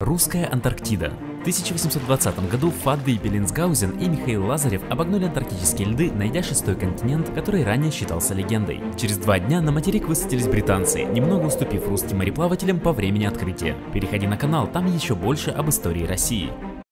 Русская Антарктида. В 1820 году Фадде и Беллинсгаузен и Михаил Лазарев обогнули антарктические льды, найдя шестой континент, который ранее считался легендой. Через два дня на материк высадились британцы, немного уступив русским мореплавателям по времени открытия. Переходи на канал, там еще больше об истории России.